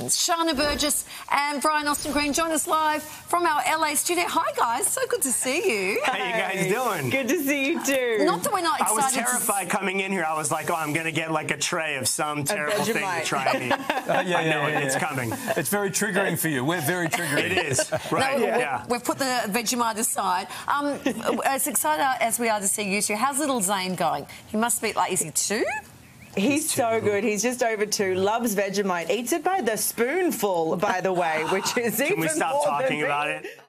questions. Sharna Burgess and Brian Austin Green join us live from our LA studio. Hi, guys. So good to see you. How you guys doing? Good to see you too. Not that we're not excited. I was terrified coming in here. I was like, oh, I'm going to get like a tray of some terrible thing to try and eat. Uh, yeah, I know yeah, it. yeah, It's coming. It's very triggering for you. We're very triggering. It is. Right. we- yeah. We've put the Vegemite aside. Um, as excited as we are to see you two, how's little Zane going? He must be like, is he two? He's so good. He's just over two. Loves Vegemite. Eats it by the spoonful, by the way, which is even Can we stop more talking about it?